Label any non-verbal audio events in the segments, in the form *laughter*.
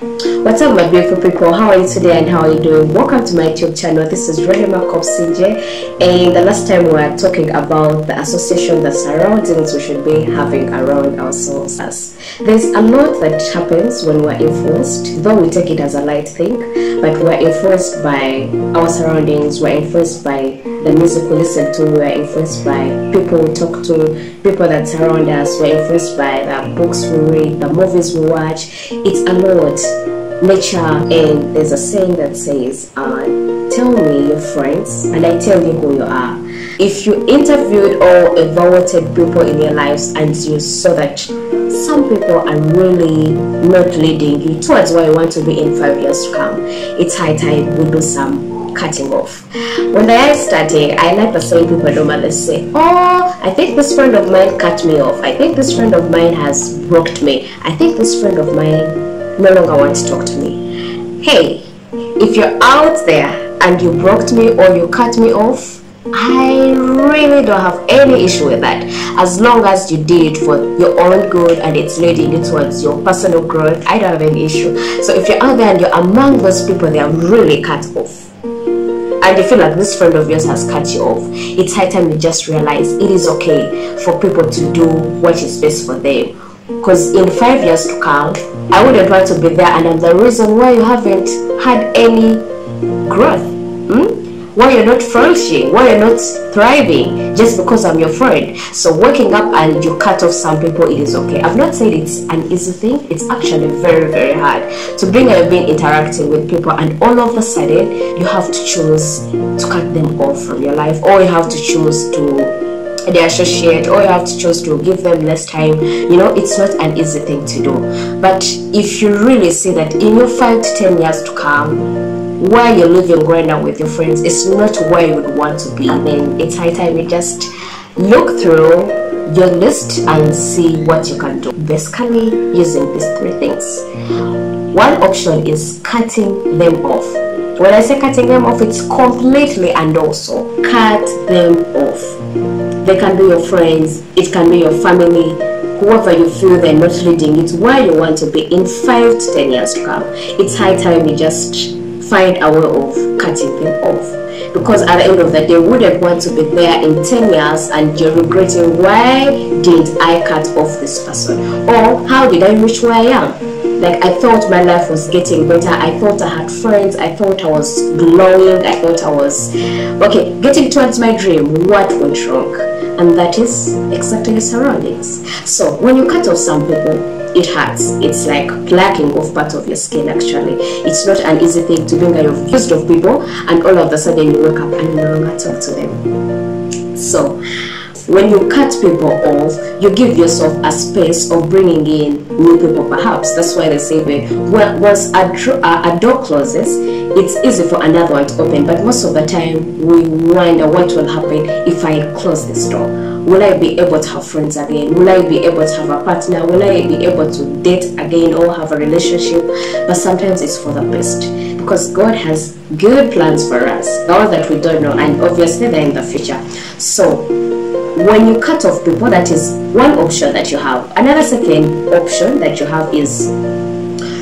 What's up my beautiful people? How are you today and how are you doing? Welcome to my YouTube channel. This is Rehemah Kobusingye and the last time we were talking about the association, the surroundings we should be having around ourselves. There's a lot that happens when we're influenced, though we take it as a light thing, but we're influenced by our surroundings, we're influenced by the music we listen to, we're influenced by people we talk to, people that surround us, we're influenced by the books we read, the movies we watch. It's a lot nature and there's a saying that says uh, tell me your friends and i tell you who you are if you interviewed or evaluated people in your lives and you saw that some people are really not leading you towards where you want to be in five years to come it's high time we do some cutting off when i started i like the same people normally say oh i think this friend of mine cut me off i think this friend of mine has broke me i think this friend of mine no longer wants to talk to me. Hey, if you're out there and you broke me or you cut me off, I really don't have any issue with that. As long as you did it for your own good and it's leading towards your personal growth, I don't have any issue. So if you're out there and you're among those people that are really cut off, and you feel like this friend of yours has cut you off, it's high time you just realize it is okay for people to do what is best for them. Because in five years to come i wouldn't want to be there and i'm the reason why you haven't had any growth. Hmm? Why you're not flourishing? Why you're not thriving? Just because i'm your friend. So waking up and you cut off some people it is okay. I've not said it's an easy thing. It's actually very very hard to bring being interacting with people and all of a sudden you have to choose to cut them off from your life or you have to choose to they associate or you have to choose to give them less time. You know it's not an easy thing to do. But if you really see that in your five to ten years to come where you're living right now with your friends is not where you would want to be. Then it's high time you just look through your list and see what you can do. Basically using these three things. One option is cutting them off. When i say cutting them off it's completely and also cut them off. They can be your friends, it can be your family, whoever you feel they're not leading. It's where you want to be. In five to ten years to come. It's high time you just find a way of cutting them off. Because at the end of the day, they wouldn't want to be there in 10 years and you're regretting why did I cut off this person? Or how did I reach where I am? Like I thought my life was getting better. I thought I had friends. I thought I was glowing. I thought I was okay, getting towards my dream. What went wrong? and that is exactly your surroundings. So when you cut off some people, it hurts. It's like plucking off part of your skin actually. It's not an easy thing to bring you've used of people and all of a sudden you wake up and you no longer talk to them. So when you cut people off, you give yourself a space of bringing in new people perhaps. That's why they say when once a, a door closes, it's easy for another one to open. But most of the time, we wonder what will happen if I close this door. Will I be able to have friends again? Will I be able to have a partner? Will I be able to date again or have a relationship? But sometimes it's for the best because God has good plans for us, all that we don't know, and obviously they're in the future. So when you cut off people that is one option that you have another second option that you have is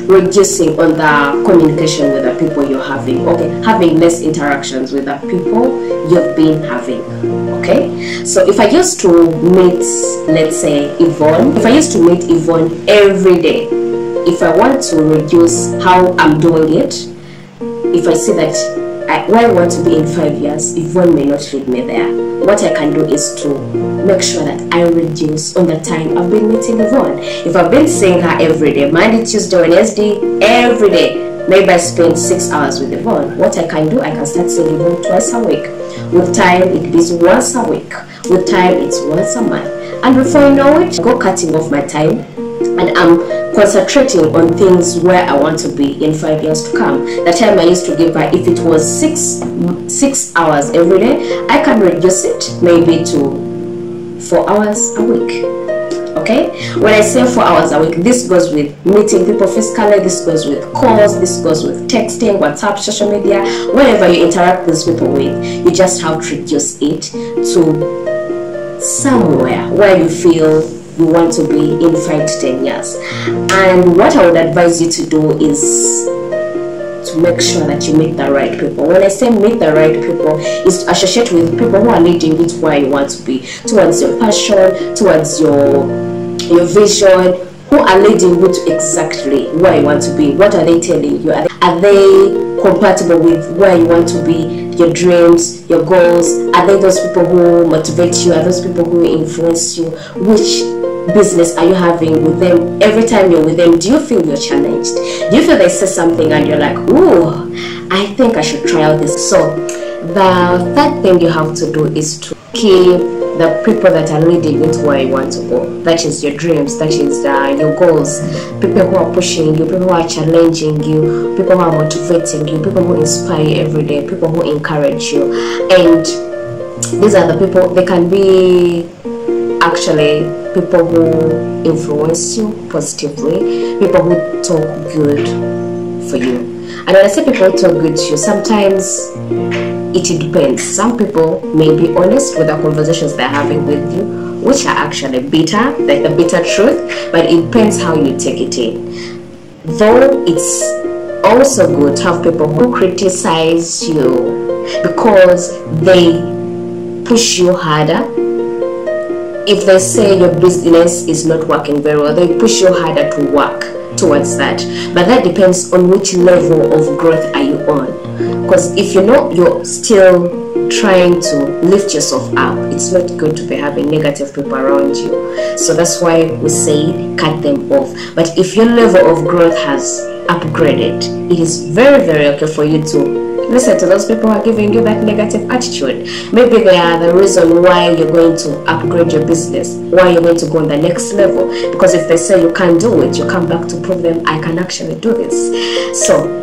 reducing on the communication with the people you're having okay? Having less interactions with the people you've been having okay? So if i used to meet let's say yvonne if i used to meet yvonne every day if i want to reduce how i'm doing it if i see that I, where I want to be in five years, if Yvonne may not lead me there. What I can do is to make sure that I reduce on the time I've been meeting Yvonne. If I've been seeing her every day, Monday, Tuesday, Wednesday, every day, maybe I spend six hours with Yvonne. What I can do, I can start seeing Yvonne twice a week. With time, it is once a week. With time, it's once a month. And before you know it, go cutting off my time and I'm concentrating on things where I want to be in five years to come. The time I used to give her, if it was six six hours every day, I can reduce it maybe to four hours a week. Okay, when I say four hours a week, this goes with meeting people physically, this goes with calls, this goes with texting, WhatsApp, social media, whatever you interact with people with, you just have to reduce it to somewhere where you feel you want to be in five to ten years. And what I would advise you to do is to make sure that you meet the right people. When I say meet the right people, is associate with people who are leading you to where you want to be, towards your passion, towards your your vision, who are leading you to exactly where you want to be. What are they telling you? Are they, are they compatible with where you want to be? Your dreams, your goals? Are they those people who motivate you? Are those people who influence you? Which business are you having with them every time you're with them? Do you feel you're challenged? Do you feel they say something and you're like ooh i think i should try out this. So the third thing you have to do is to keep the people that are leading you to where you want to go. That is your dreams that is uh, your goals. People who are pushing you people who are challenging you people who are motivating you people who inspire you every day people who encourage you. And these are the people they can be actually people who influence you positively, people who talk good for you. And when I say people talk good to you, sometimes it depends. Some people may be honest with the conversations they're having with you, which are actually bitter, like the bitter truth, but it depends how you take it in. Though it's also good to have people who criticize you because they push you harder if they say your business is not working very well, they push you harder to work towards that. But that depends on which level of growth are you on. Because if you know you're still trying to lift yourself up, it's not good to be having negative people around you. So that's why we say cut them off. But if your level of growth has upgraded, it is very, very okay for you to listen to those people who are giving you that negative attitude. Maybe they are the reason why you're going to upgrade your business, why you're going to go on the next level. Because if they say you can't do it, you come back to prove them I can actually do this. So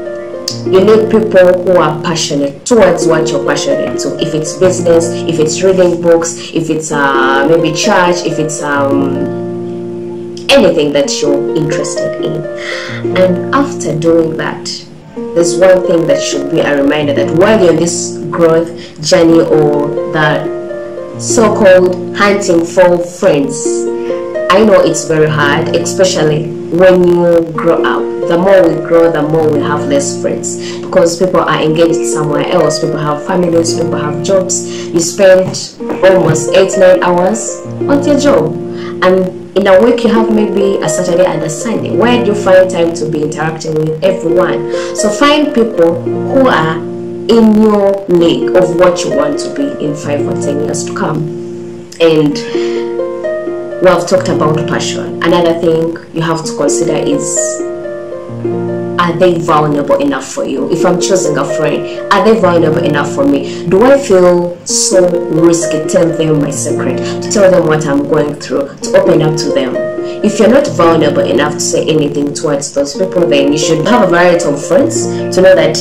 you need people who are passionate towards what you're passionate to. If it's business, if it's reading books, if it's uh, maybe church, if it's um, anything that you're interested in. And after doing that, there's one thing that should be a reminder that while you're in this growth journey or that so-called hunting for friends i know it's very hard especially when you grow up. The more we grow the more we have less friends. Because people are engaged somewhere else. People have families people have jobs. You spend almost eight nine hours on your job. And in a week you have maybe a Saturday and a Sunday. Where do you find time to be interacting with everyone? So find people who are in your league of what you want to be in five or ten years to come. And we have talked about passion. Another thing you have to consider is are they vulnerable enough for you? If I'm choosing a friend, are they vulnerable enough for me? Do I feel so risky to tell them my secret, to tell them what I'm going through, to open up to them? If you're not vulnerable enough to say anything towards those people, then you should have a variety of friends to know that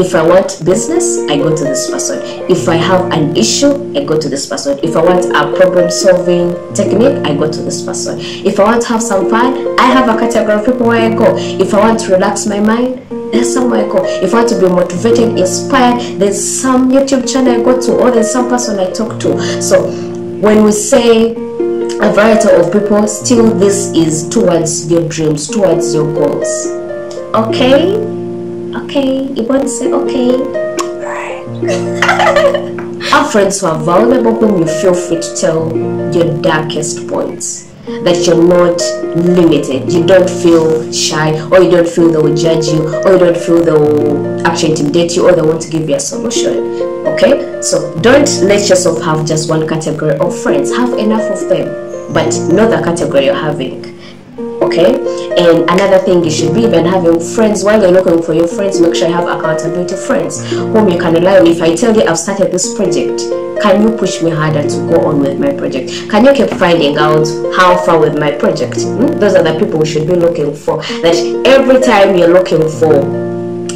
if I want business, I go to this person. If I have an issue, I go to this person. If I want a problem solving technique, I go to this person. If I want to have some fun, I have a category of people where I go. If I want to relax my mind, there's somewhere I go. If I want to be motivated, inspired, there's some YouTube channel I go to, or there's some person I talk to. So when we say a variety of people, still this is towards your dreams, towards your goals. Okay? Okay you to say okay? Right *laughs* our friends who are vulnerable whom you feel free to tell your darkest points. That you're not limited. You don't feel shy or you don't feel they will judge you or you don't feel they will actually intimidate you or they want to give you a solution. Okay? So don't let yourself have just one category of friends. Have enough of them but know the category you're having okay? And another thing you should be even having friends while you're looking for your friends make sure you have accountability friends whom you can rely on. If i tell you i've started this project can you push me harder to go on with my project? Can you keep finding out how far with my project? Hmm? those are the people we should be looking for. That every time you're looking for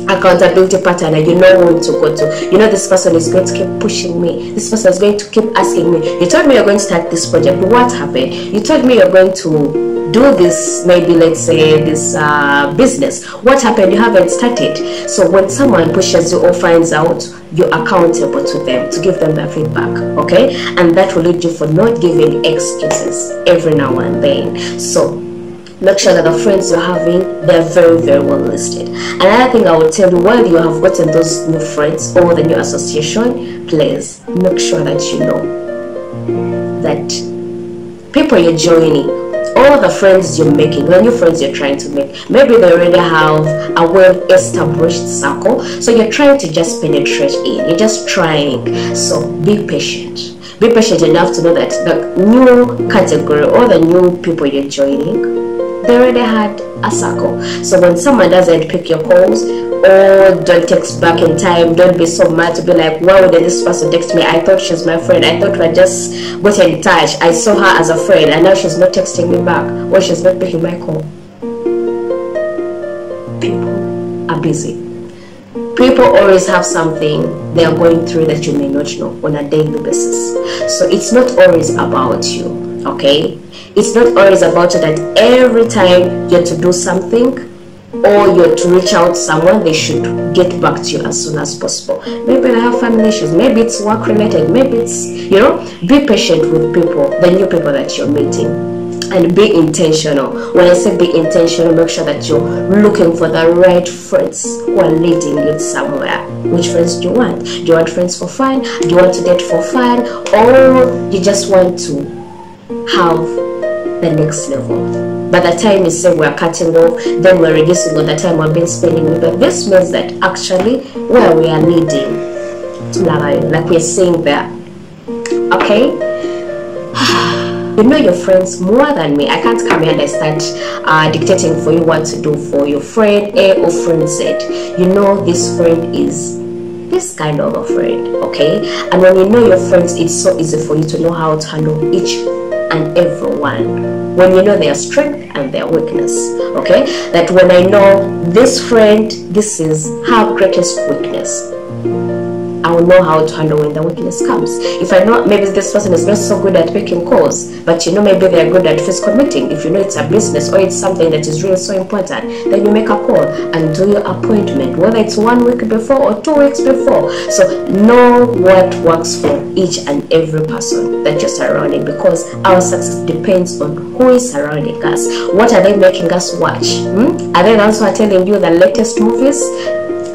accountability and you know who to go to you know this person is going to keep pushing me this person is going to keep asking me. You told me you're going to start this project. What happened? You told me you're going to do this maybe let's say this uh, business. What happened? You haven't started. So when someone pushes you or finds out you're accountable to them to give them that feedback okay? And that will lead you for not giving excuses every now and then. So make sure that the friends you're having they're very very well listed. Another thing i will tell you while you have gotten those new friends or the new association please make sure that you know that people you're joining all the friends you're making the new friends you're trying to make maybe they already have a well established circle so you're trying to just penetrate in. You're just trying. So be patient. Be patient enough to know that the new category or the new people you're joining they already had a circle. So when someone doesn't pick your calls or don't text back in time, don't be so mad to be like, why would this person text me? I thought she's my friend. I thought we just got in touch. I saw her as a friend and now she's not texting me back or she's not picking my call. People are busy. People always have something they are going through that you may not know on a daily basis. So it's not always about you, okay? It's not always about you that every time you have to do something or you're to reach out someone, they should get back to you as soon as possible. Maybe they have family issues, maybe it's work related, maybe it's, you know, be patient with people, the new people that you're meeting and be intentional. When I say be intentional, make sure that you're looking for the right friends who are leading you somewhere. Which friends do you want? Do you want friends for fun? Do you want to date for fun? Or you just want to have the next level. By the time you say we're cutting off, then we're reducing on the time we've been spending with them. This means that actually where we are leading to like we're saying there. Okay? *sighs* you know your friends more than me. I can't come here and I start uh, dictating for you what to do for your friend A or friend Z. You know this friend is this kind of a friend, okay? And when you know your friends, it's so easy for you to know how to handle each and everyone when you know their strength and their weakness okay? That when i know this friend this is her greatest weakness will know how to handle when the weakness comes. If I know maybe this person is not so good at making calls, but you know maybe they are good at face committing. If you know it's a business or it's something that is really so important, then you make a call and do your appointment, whether it's one week before or two weeks before. So know what works for each and every person that you're surrounding because our success depends on who is surrounding us. What are they making us watch? Hmm? Are they also telling you the latest movies?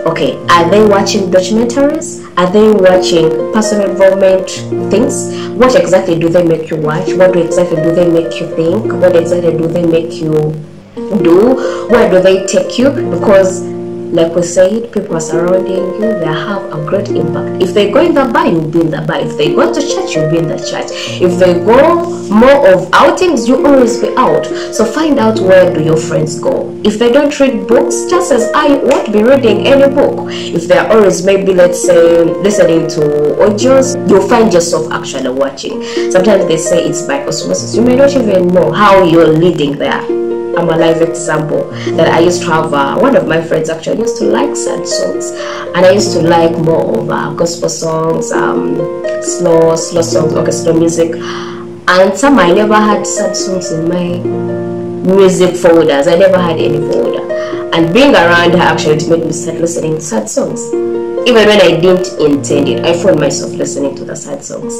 Okay are they watching documentaries? Are they watching personal involvement things? What exactly do they make you watch? What exactly do they make you think? What exactly do they make you do? Where do they take you? Because like we said, people are surrounding you, they have a great impact. If they go in the bar, you'll be in the bar. If they go to church, you'll be in the church. If they go more of outings, you always be out. So find out where do your friends go. If they don't read books, just as I won't be reading any book. If they're always maybe let's say listening to audios, you'll find yourself actually watching. Sometimes they say it's by osmosis. You may not even know how you're leading there I'm a live example that I used to have uh, one of my friends actually used to like sad songs and I used to like more of uh, gospel songs um, slow slow songs slow music. And some I never had sad songs in my music folders. I never had any folder. And being around her actually made me start listening to sad songs even when I didn't intend it, I found myself listening to the sad songs.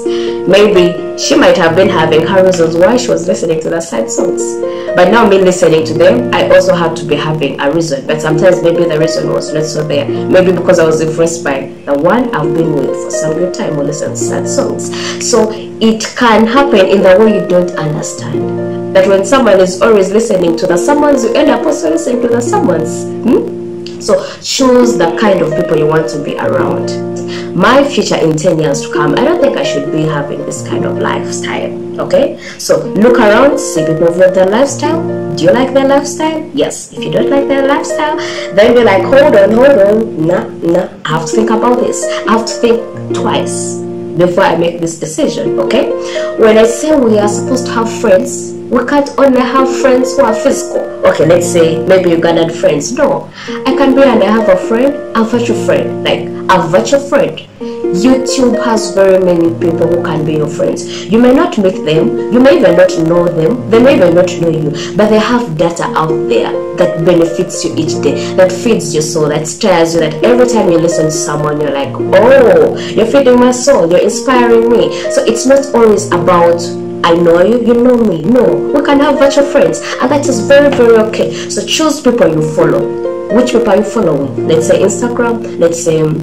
Maybe she might have been having her reasons why she was listening to the sad songs. But now me listening to them, I also had to be having a reason. But sometimes maybe the reason was not so there. Maybe because I was influenced by the one I've been with for some good time who listens to sad songs. So it can happen in the way you don't understand. That when someone is always listening to the someones, you end up also listening to the someones. Hmm? So choose the kind of people you want to be around. My future in 10 years to come, I don't think I should be having this kind of lifestyle. Okay? So look around, see people with their lifestyle. Do you like their lifestyle? Yes. If you don't like their lifestyle, then be like, hold on, hold on. Nah, nah. I have to think about this. I have to think twice before I make this decision. Okay? When I say we are supposed to have friends, we can't only have friends who are physical. Okay, let's say maybe gathered friends. No, I can be and I have a friend, a virtual friend, like a virtual friend. YouTube has very many people who can be your friends. You may not meet them, you may even not know them, they may even not know you, but they have data out there that benefits you each day, that feeds your soul, that stirs you, that every time you listen to someone, you're like, oh, you're feeding my soul, you're inspiring me. So it's not always about I know you, you know me. No, we can have virtual friends, and that is very, very okay. So choose people you follow. Which people are you following? Let's say Instagram, let's say um,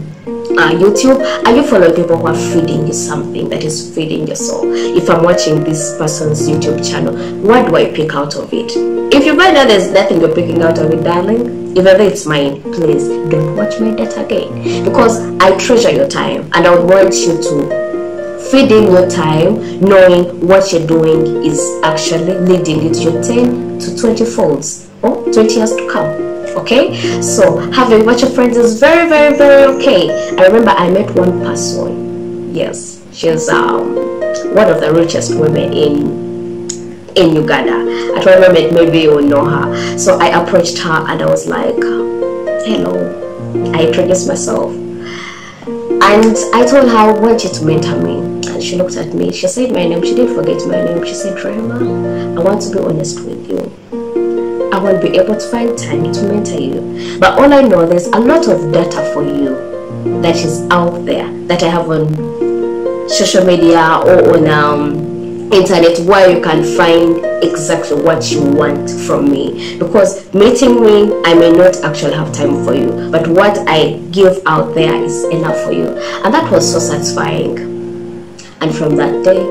uh, YouTube, are you following people who are feeding you something that is feeding your soul? If I'm watching this person's YouTube channel, what do I pick out of it? If you find out there's nothing you're picking out of it, darling, if ever it's mine, please don't watch my data again because I treasure your time and I would want you to feed in your time knowing what you're doing is actually leading you to your 10 to 20 folds or 20 years to come okay? So having virtual friends is very very very okay. I remember i met one person yes she's um one of the richest women in in uganda. I don't remember maybe you know her. So i approached her and i was like hello i introduced myself. And i told her i want you to mentor me and she looked at me. She said my name she didn't forget my name. She said Rehemah, i want to be honest with you. I won't be able to find time to mentor you. But all I know, there's a lot of data for you that is out there that I have on social media or on um, internet where you can find exactly what you want from me. Because meeting me i may not actually have time for you but what i give out there is enough for you. And that was so satisfying and from that day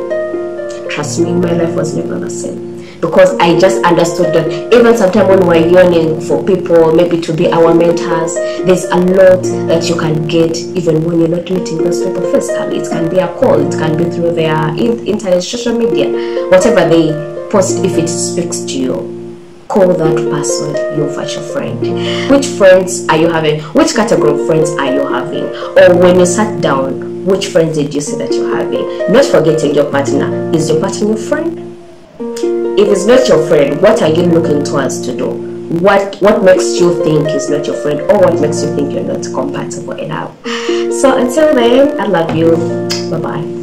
trust me my life was never the same because I just understood that even sometimes when we're yearning for people, maybe to be our mentors, there's a lot that you can get even when you're not meeting those people physically. It can be a call, it can be through their internet, social media, whatever they post, if it speaks to you call that person your virtual friend. Which friends are you having? Which category of friends are you having? Or when you sat down, which friends did you say that you're having? Not forgetting your partner. Is your partner your friend? if it's not your friend what are you looking towards to do what what makes you think is not your friend or what makes you think you're not compatible enough *sighs* so until then i love you bye bye